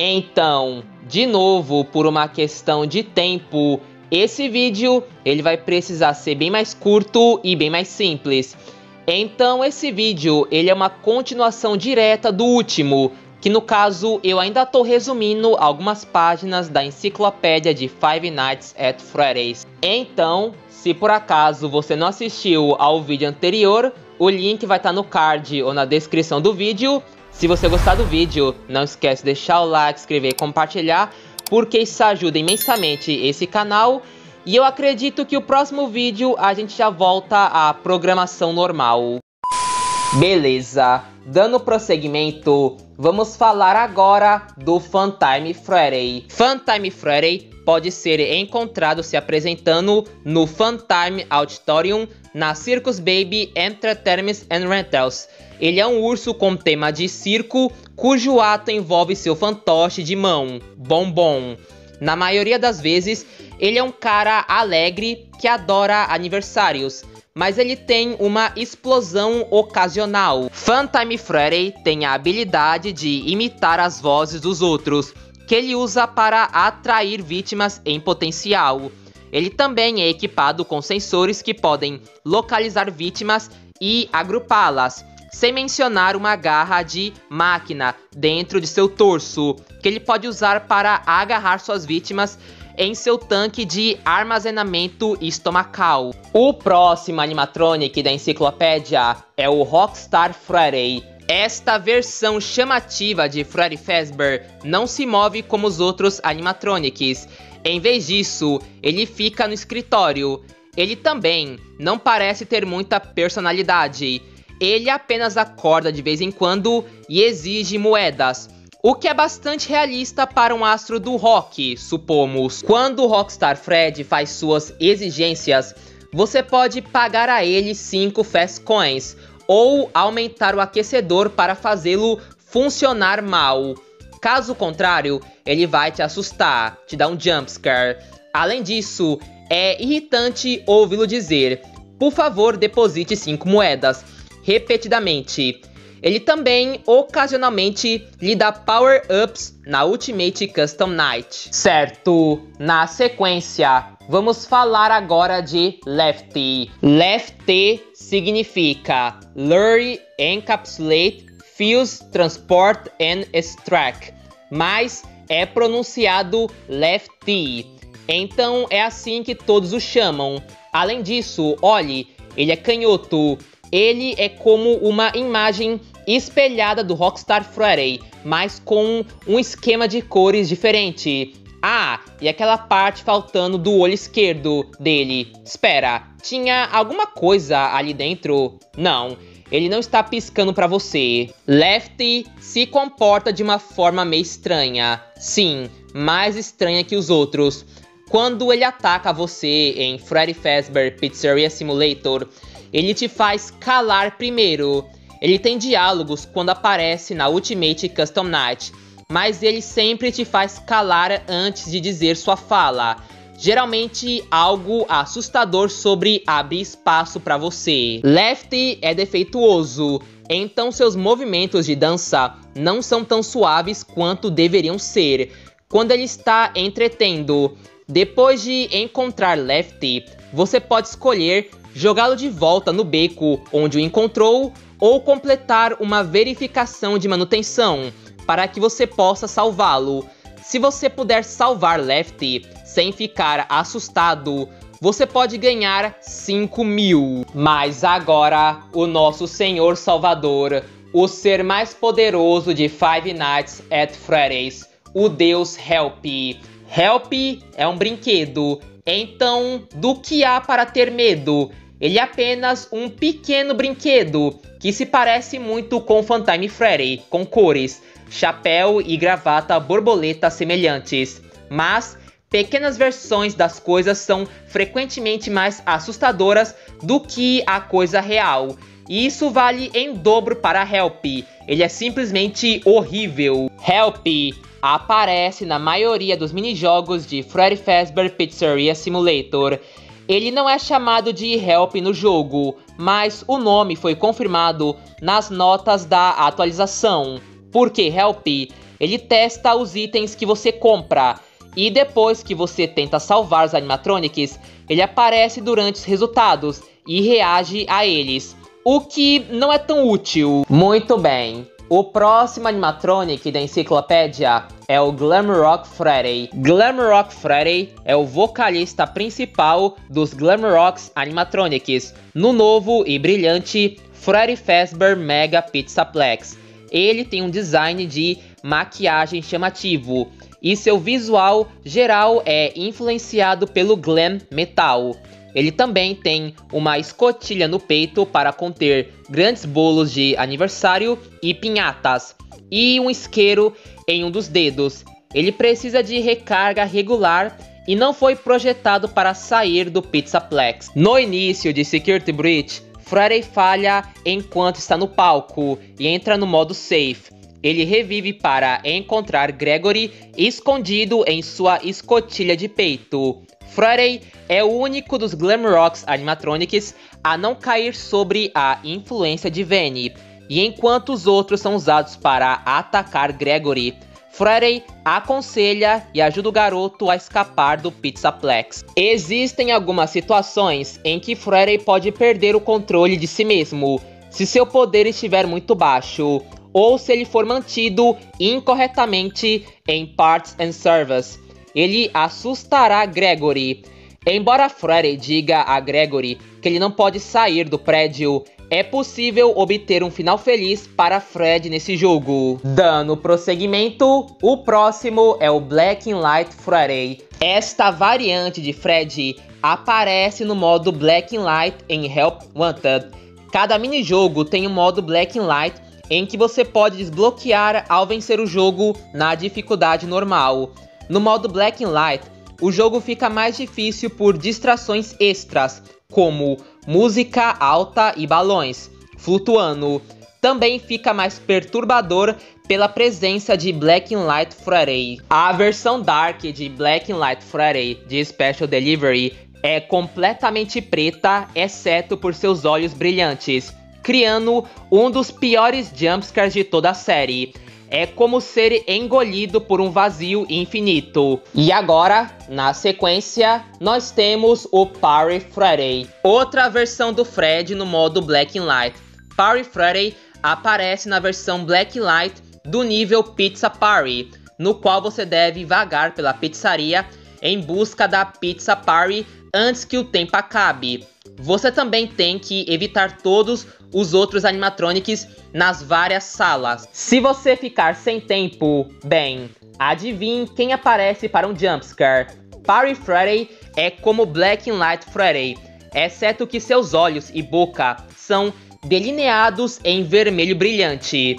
Então, de novo, por uma questão de tempo, esse vídeo ele vai precisar ser bem mais curto e bem mais simples. Então esse vídeo ele é uma continuação direta do último, que no caso eu ainda estou resumindo algumas páginas da enciclopédia de Five Nights at Freddy's. Então, se por acaso você não assistiu ao vídeo anterior, o link vai estar tá no card ou na descrição do vídeo. Se você gostar do vídeo, não esquece de deixar o like, inscrever e compartilhar, porque isso ajuda imensamente esse canal. E eu acredito que o próximo vídeo a gente já volta à programação normal. Beleza, dando prosseguimento, vamos falar agora do Funtime Friday. Funtime Friday pode ser encontrado se apresentando no Funtime Auditorium na Circus Baby Entertainment and Rentals. Ele é um urso com tema de circo, cujo ato envolve seu fantoche de mão, Bombom. Na maioria das vezes, ele é um cara alegre que adora aniversários, mas ele tem uma explosão ocasional. Funtime Freddy tem a habilidade de imitar as vozes dos outros, que ele usa para atrair vítimas em potencial. Ele também é equipado com sensores que podem localizar vítimas e agrupá-las, sem mencionar uma garra de máquina dentro de seu torso, que ele pode usar para agarrar suas vítimas em seu tanque de armazenamento estomacal. O próximo animatronic da enciclopédia é o Rockstar Freddy. Esta versão chamativa de Freddy Fazbear não se move como os outros animatronics. Em vez disso, ele fica no escritório. Ele também não parece ter muita personalidade ele apenas acorda de vez em quando e exige moedas. O que é bastante realista para um astro do rock, supomos. Quando o Rockstar Fred faz suas exigências, você pode pagar a ele 5 Fast Coins ou aumentar o aquecedor para fazê-lo funcionar mal. Caso contrário, ele vai te assustar, te dar um jumpscare. Além disso, é irritante ouvi-lo dizer: por favor, deposite 5 moedas repetidamente. Ele também ocasionalmente lhe dá power-ups na Ultimate Custom Night. Certo, na sequência, vamos falar agora de Lefty. Lefty significa Lure, Encapsulate, Fuse, Transport and Extract, mas é pronunciado Lefty. Então é assim que todos o chamam. Além disso, olhe, ele é canhoto, ele é como uma imagem espelhada do Rockstar Friday, mas com um esquema de cores diferente. Ah, e aquela parte faltando do olho esquerdo dele. Espera, tinha alguma coisa ali dentro? Não, ele não está piscando para você. Lefty se comporta de uma forma meio estranha. Sim, mais estranha que os outros. Quando ele ataca você em Freddy Fazbear Pizzeria Simulator, ele te faz calar primeiro. Ele tem diálogos quando aparece na Ultimate Custom Night, mas ele sempre te faz calar antes de dizer sua fala. Geralmente algo assustador sobre abrir espaço para você. Lefty é defeituoso, então seus movimentos de dança não são tão suaves quanto deveriam ser quando ele está entretendo. Depois de encontrar Lefty, você pode escolher jogá-lo de volta no beco onde o encontrou ou completar uma verificação de manutenção para que você possa salvá-lo. Se você puder salvar Lefty sem ficar assustado, você pode ganhar 5 mil. Mas agora, o nosso Senhor Salvador, o ser mais poderoso de Five Nights at Freddy's, o Deus Help. Help é um brinquedo, então do que há para ter medo? Ele é apenas um pequeno brinquedo que se parece muito com Funtime Freddy, com cores, chapéu e gravata borboleta semelhantes. Mas pequenas versões das coisas são frequentemente mais assustadoras do que a coisa real. E isso vale em dobro para Help. Ele é simplesmente horrível. Help aparece na maioria dos minijogos de Freddy Fazbear Pizzeria Simulator ele não é chamado de Help no jogo, mas o nome foi confirmado nas notas da atualização, porque Help ele testa os itens que você compra. E depois que você tenta salvar os animatronics, ele aparece durante os resultados e reage a eles. O que não é tão útil. Muito bem. O próximo animatronic da enciclopédia é o Glamrock Freddy. Glamrock Freddy é o vocalista principal dos Glamrocks animatronics no novo e brilhante Freddy Fazbear Mega Pizzaplex. Ele tem um design de maquiagem chamativo e seu visual geral é influenciado pelo glam metal. Ele também tem uma escotilha no peito para conter grandes bolos de aniversário e pinhatas, e um isqueiro em um dos dedos. Ele precisa de recarga regular e não foi projetado para sair do Pizzaplex. No início de Security Breach, Friday falha enquanto está no palco e entra no modo safe. Ele revive para encontrar Gregory escondido em sua escotilha de peito. Friday é o único dos Glamrocks animatronics a não cair sobre a influência de Vanny, e enquanto os outros são usados para atacar Gregory, Friday aconselha e ajuda o garoto a escapar do Pizzaplex. Existem algumas situações em que Friday pode perder o controle de si mesmo, se seu poder estiver muito baixo, ou se ele for mantido incorretamente em Parts and Service ele assustará Gregory. Embora Freddy diga a Gregory que ele não pode sair do prédio, é possível obter um final feliz para Fred nesse jogo. Dando prosseguimento, o próximo é o Black and Light Friday. Esta variante de Fred aparece no modo Black and Light em Help Wanted. Cada minijogo tem um modo Black and Light em que você pode desbloquear ao vencer o jogo na dificuldade normal. No modo Black and Light, o jogo fica mais difícil por distrações extras, como música alta e balões flutuando. Também fica mais perturbador pela presença de Black and Light Friday. A versão Dark de Black and Light Friday de Special Delivery é completamente preta, exceto por seus olhos brilhantes, criando um dos piores jumpscares de toda a série é como ser engolido por um vazio infinito. E agora, na sequência, nós temos o Parry Friday, outra versão do Fred no modo Black and Light. Parry Friday aparece na versão Black Light do nível Pizza Parry, no qual você deve vagar pela pizzaria em busca da Pizza Parry antes que o tempo acabe. Você também tem que evitar todos os outros animatronics nas várias salas. Se você ficar sem tempo, bem, adivinhe quem aparece para um jumpscare. Parry Freddy é como Black and Light Freddy, exceto que seus olhos e boca são delineados em vermelho brilhante.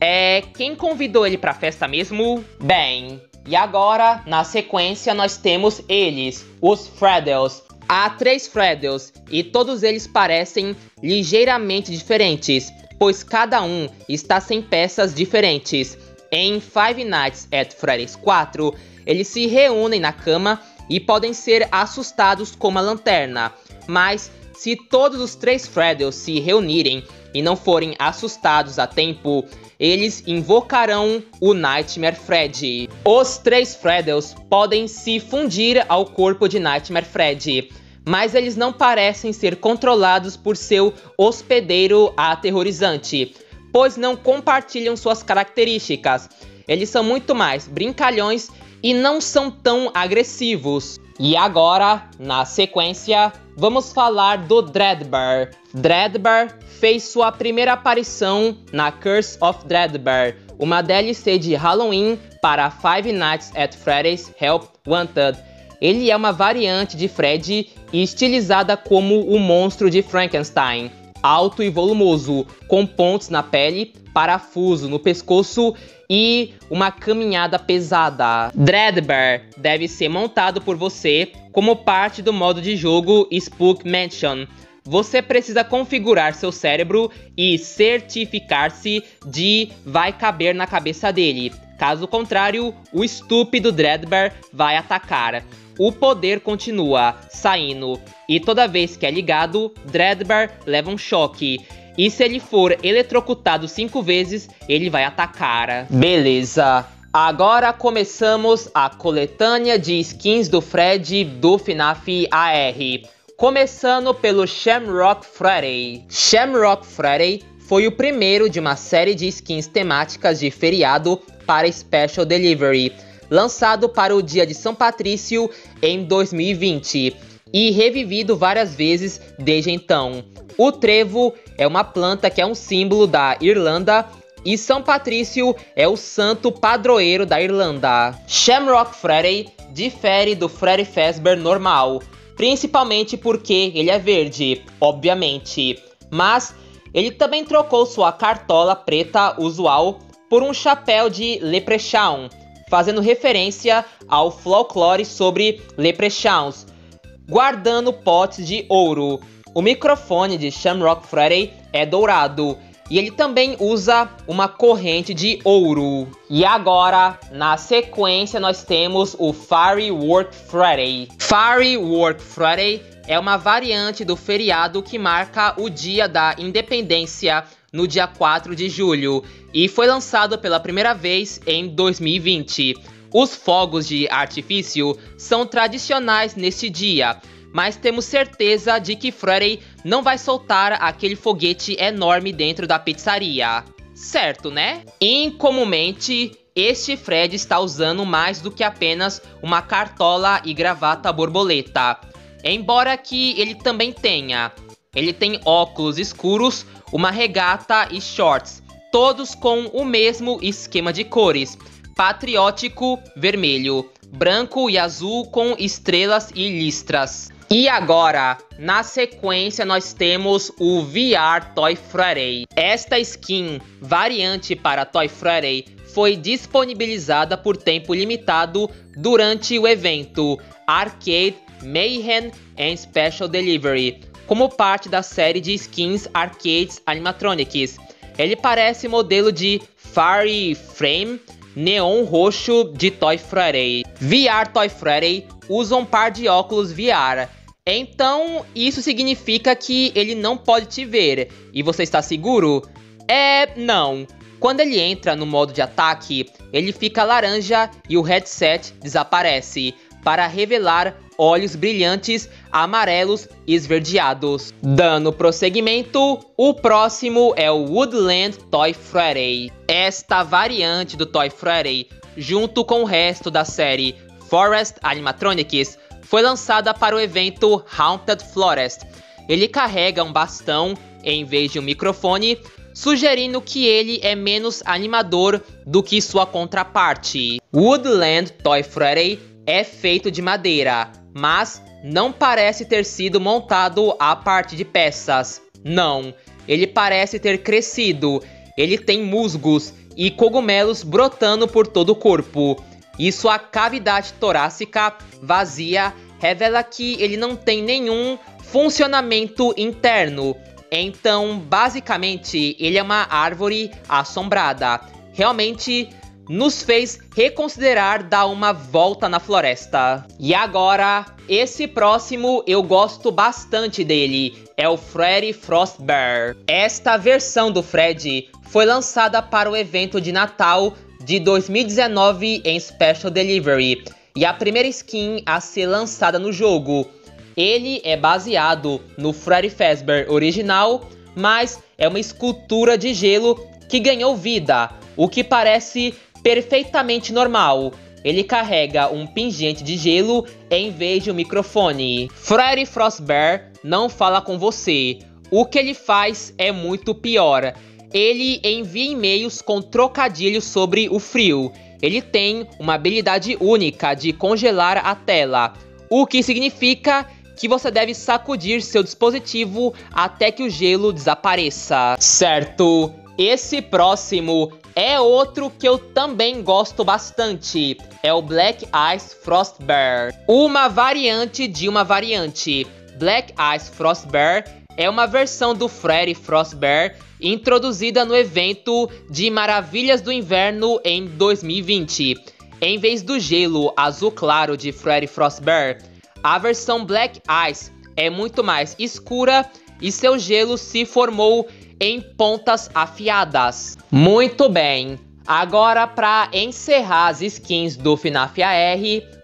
É quem convidou ele para a festa mesmo? Bem, e agora, na sequência, nós temos eles, os Freddles, Há três Freddles e todos eles parecem ligeiramente diferentes, pois cada um está sem peças diferentes. Em Five Nights at Freddy's 4, eles se reúnem na cama e podem ser assustados com uma lanterna, mas se todos os três Freddles se reunirem e não forem assustados a tempo, eles invocarão o Nightmare Freddy. Os três Freddles podem se fundir ao corpo de Nightmare Freddy, mas eles não parecem ser controlados por seu hospedeiro aterrorizante, pois não compartilham suas características. Eles são muito mais brincalhões e não são tão agressivos. E agora, na sequência, vamos falar do Dreadbear. Dreadbear fez sua primeira aparição na Curse of Dreadbear, uma DLC de Halloween para Five Nights at Freddy's Help Wanted. Ele é uma variante de Fred estilizada como o monstro de Frankenstein, alto e volumoso, com pontos na pele, parafuso no pescoço e uma caminhada pesada. Dreadbear deve ser montado por você como parte do modo de jogo Spook Mansion, você precisa configurar seu cérebro e certificar-se de vai caber na cabeça dele. Caso contrário, o estúpido Dreadbear vai atacar. O poder continua saindo e toda vez que é ligado, Dreadbear leva um choque. E se ele for eletrocutado cinco vezes, ele vai atacar. Beleza. Agora começamos a coletânea de skins do Fred do FNAF AR. Começando pelo Shamrock Friday. Shamrock Friday foi o primeiro de uma série de skins temáticas de feriado para Special Delivery, lançado para o Dia de São Patrício em 2020 e revivido várias vezes desde então. O trevo é uma planta que é um símbolo da Irlanda e São Patrício é o santo padroeiro da Irlanda. Shamrock Friday difere do Freddy Fazbear normal, principalmente porque ele é verde, obviamente, mas ele também trocou sua cartola preta usual por um chapéu de leprechaun, fazendo referência ao folclore sobre leprechauns, guardando potes de ouro. O microfone de Shamrock Friday é dourado e ele também usa uma corrente de ouro. E agora, na sequência, nós temos o Firework Friday. Firework Friday é uma variante do feriado que marca o dia da independência no dia 4 de julho e foi lançado pela primeira vez em 2020. Os fogos de artifício são tradicionais neste dia, mas temos certeza de que Friday não vai soltar aquele foguete enorme dentro da pizzaria. Certo, né? Incomumente, este Fred está usando mais do que apenas uma cartola e gravata borboleta. Embora que ele também tenha. Ele tem óculos escuros, uma regata e shorts, todos com o mesmo esquema de cores: patriótico vermelho, branco e azul com estrelas e listras. E agora, na sequência, nós temos o VR Toy Friday. Esta skin, variante para Toy Friday, foi disponibilizada por tempo limitado durante o evento Arcade Mayhem and Special Delivery, como parte da série de skins Arcades Animatronics. Ele parece modelo de Fire Frame neon roxo de Toy Friday. VR Toy Friday usa um par de óculos VR então, isso significa que ele não pode te ver. E você está seguro? É, não. Quando ele entra no modo de ataque, ele fica laranja e o headset desaparece, para revelar olhos brilhantes amarelos e esverdeados. Dando prosseguimento, o próximo é o Woodland Toy Friday. Esta variante do Toy Friday, junto com o resto da série Forest Animatronics, foi lançada para o evento Haunted Forest. Ele carrega um bastão em vez de um microfone, sugerindo que ele é menos animador do que sua contraparte. Woodland Toy Friday é feito de madeira, mas não parece ter sido montado a partir de peças. Não, ele parece ter crescido. Ele tem musgos e cogumelos brotando por todo o corpo e sua cavidade torácica vazia revela que ele não tem nenhum funcionamento interno. Então, basicamente, ele é uma árvore assombrada. Realmente nos fez reconsiderar dar uma volta na floresta. E agora, esse próximo eu gosto bastante dele, é o Freddy Frostbear. Esta versão do Fred foi lançada para o evento de Natal de 2019 em Special Delivery e a primeira skin a ser lançada no jogo. Ele é baseado no Freddy Fazbear original, mas é uma escultura de gelo que ganhou vida, o que parece perfeitamente normal. Ele carrega um pingente de gelo em vez de um microfone. Freddy Frostbear não fala com você. O que ele faz é muito pior ele envia e-mails com trocadilhos sobre o frio. Ele tem uma habilidade única de congelar a tela, o que significa que você deve sacudir seu dispositivo até que o gelo desapareça. Certo? Esse próximo é outro que eu também gosto bastante. É o Black Ice Frost Bear. Uma variante de uma variante. Black Ice Frost Bear é uma versão do Freddy Frostbear introduzida no evento de Maravilhas do Inverno em 2020. Em vez do gelo azul claro de Freddy Frostbear, a versão Black Ice é muito mais escura e seu gelo se formou em pontas afiadas. Muito bem. Agora, para encerrar as skins do FNAF AR,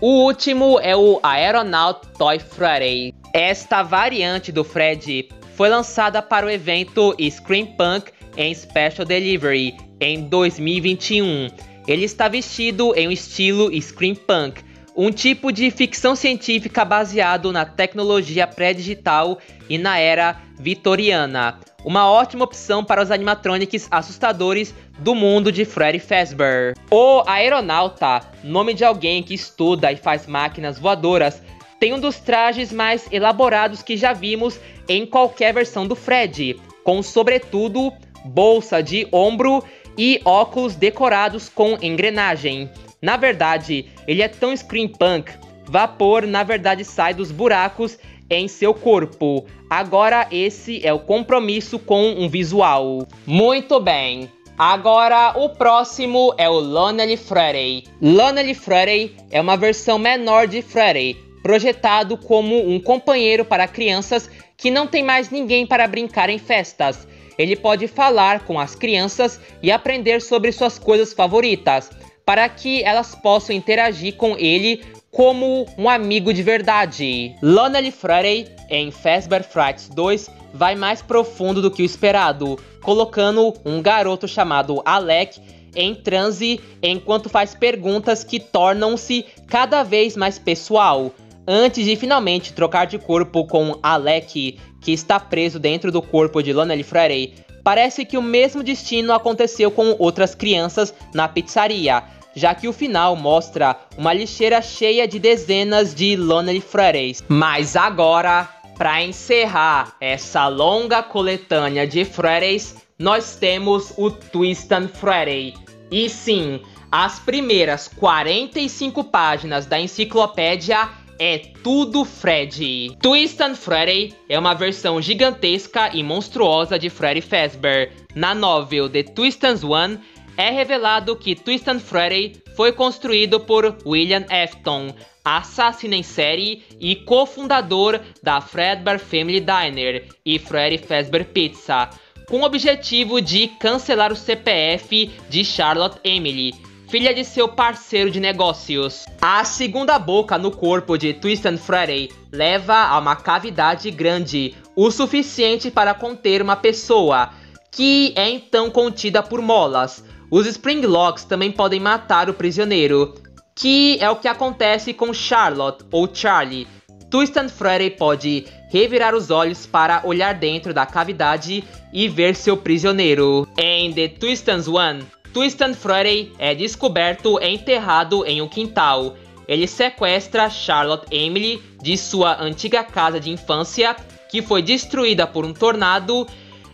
o último é o Aeronaut Toy Freddy. Esta variante do Fred foi lançada para o evento Scream Punk em Special Delivery em 2021. Ele está vestido em um estilo Scream Punk, um tipo de ficção científica baseado na tecnologia pré-digital e na era vitoriana. Uma ótima opção para os animatronics assustadores do mundo de Freddy Fazbear. O Aeronauta, nome de alguém que estuda e faz máquinas voadoras, tem um dos trajes mais elaborados que já vimos em qualquer versão do Fred, com sobretudo bolsa de ombro e óculos decorados com engrenagem. Na verdade, ele é tão screen punk, vapor na verdade sai dos buracos em seu corpo. Agora esse é o compromisso com um visual. Muito bem. Agora o próximo é o Lonely Freddy. Lonely Freddy é uma versão menor de Freddy, projetado como um companheiro para crianças que não tem mais ninguém para brincar em festas. Ele pode falar com as crianças e aprender sobre suas coisas favoritas, para que elas possam interagir com ele como um amigo de verdade. Lonely Friday, em Fazbear Frights 2, vai mais profundo do que o esperado, colocando um garoto chamado Alec em transe enquanto faz perguntas que tornam-se cada vez mais pessoal, antes de finalmente trocar de corpo com Alec, que está preso dentro do corpo de Lonely Friday. Parece que o mesmo destino aconteceu com outras crianças na pizzaria, já que o final mostra uma lixeira cheia de dezenas de Lonely Fridays. Mas agora, para encerrar essa longa coletânea de Fridays, nós temos o Twist and Friday. E sim, as primeiras 45 páginas da enciclopédia é tudo Freddy. Twist and Freddy é uma versão gigantesca e monstruosa de Freddy Fazbear. Na novel The Twist and One, é revelado que Twist and Freddy foi construído por William Afton, assassino em série e cofundador da Fredbear Family Diner e Freddy Fazbear Pizza, com o objetivo de cancelar o CPF de Charlotte Emily, filha de seu parceiro de negócios. A segunda boca no corpo de Twist and Freddy leva a uma cavidade grande, o suficiente para conter uma pessoa, que é então contida por molas. Os Springlocks também podem matar o prisioneiro, que é o que acontece com Charlotte ou Charlie. Twist and Freddy pode revirar os olhos para olhar dentro da cavidade e ver seu prisioneiro. Em The Twist and One, Twisted Freddy é descoberto enterrado em um quintal. Ele sequestra Charlotte Emily de sua antiga casa de infância, que foi destruída por um tornado.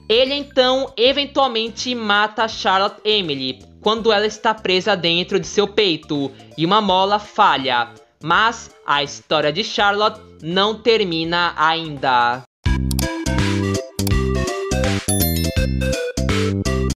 Ele então eventualmente mata Charlotte Emily quando ela está presa dentro de seu peito e uma mola falha. Mas a história de Charlotte não termina ainda.